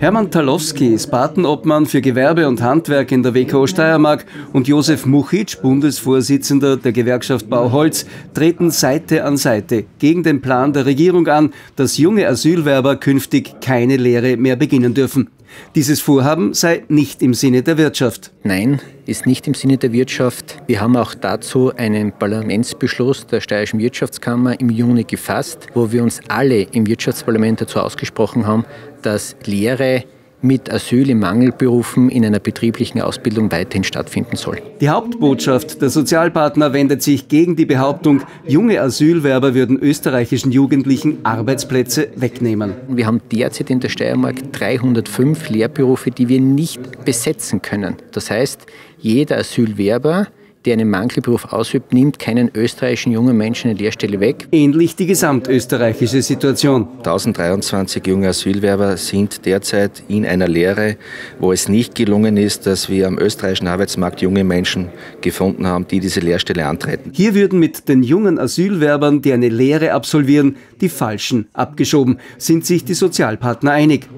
Hermann Talowski ist Patenobmann für Gewerbe und Handwerk in der WKO Steiermark und Josef Muchitsch, Bundesvorsitzender der Gewerkschaft Bauholz, treten Seite an Seite gegen den Plan der Regierung an, dass junge Asylwerber künftig keine Lehre mehr beginnen dürfen. Dieses Vorhaben sei nicht im Sinne der Wirtschaft. Nein, ist nicht im Sinne der Wirtschaft. Wir haben auch dazu einen Parlamentsbeschluss der Steirischen Wirtschaftskammer im Juni gefasst, wo wir uns alle im Wirtschaftsparlament dazu ausgesprochen haben, dass Lehre mit Asyl in Mangelberufen in einer betrieblichen Ausbildung weiterhin stattfinden soll. Die Hauptbotschaft der Sozialpartner wendet sich gegen die Behauptung, junge Asylwerber würden österreichischen Jugendlichen Arbeitsplätze wegnehmen. Wir haben derzeit in der Steiermark 305 Lehrberufe, die wir nicht besetzen können. Das heißt, jeder Asylwerber der einen Mangelberuf ausübt, nimmt keinen österreichischen jungen Menschen eine Lehrstelle weg. Ähnlich die gesamtösterreichische Situation. 1023 junge Asylwerber sind derzeit in einer Lehre, wo es nicht gelungen ist, dass wir am österreichischen Arbeitsmarkt junge Menschen gefunden haben, die diese Lehrstelle antreten. Hier würden mit den jungen Asylwerbern, die eine Lehre absolvieren, die Falschen abgeschoben, sind sich die Sozialpartner einig.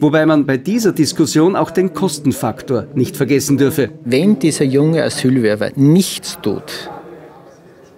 Wobei man bei dieser Diskussion auch den Kostenfaktor nicht vergessen dürfe. Wenn dieser junge Asylwerber nichts tut,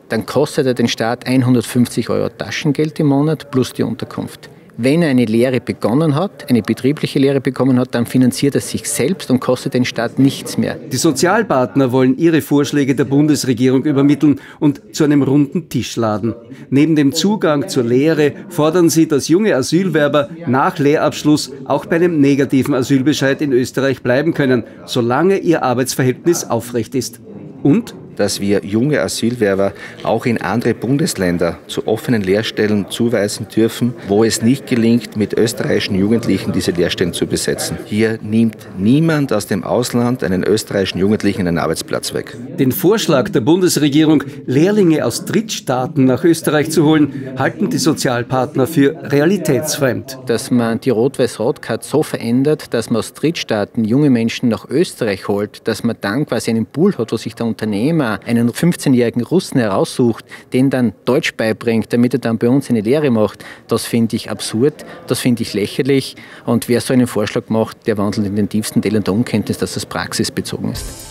dann kostet er den Staat 150 Euro Taschengeld im Monat plus die Unterkunft. Wenn er eine Lehre begonnen hat, eine betriebliche Lehre bekommen hat, dann finanziert er sich selbst und kostet den Staat nichts mehr. Die Sozialpartner wollen ihre Vorschläge der Bundesregierung übermitteln und zu einem runden Tisch laden. Neben dem Zugang zur Lehre fordern sie, dass junge Asylwerber nach Lehrabschluss auch bei einem negativen Asylbescheid in Österreich bleiben können, solange ihr Arbeitsverhältnis aufrecht ist. Und dass wir junge Asylwerber auch in andere Bundesländer zu offenen Lehrstellen zuweisen dürfen, wo es nicht gelingt, mit österreichischen Jugendlichen diese Lehrstellen zu besetzen. Hier nimmt niemand aus dem Ausland einen österreichischen Jugendlichen einen Arbeitsplatz weg. Den Vorschlag der Bundesregierung, Lehrlinge aus Drittstaaten nach Österreich zu holen, halten die Sozialpartner für realitätsfremd. Dass man die Rot-Weiß-Rot-Card so verändert, dass man aus Drittstaaten junge Menschen nach Österreich holt, dass man dann quasi einen Pool hat, wo sich der Unternehmer einen 15-jährigen Russen heraussucht, den dann Deutsch beibringt, damit er dann bei uns eine Lehre macht, das finde ich absurd, das finde ich lächerlich. Und wer so einen Vorschlag macht, der wandelt in den tiefsten Teilen der Unkenntnis, dass das praxisbezogen ist.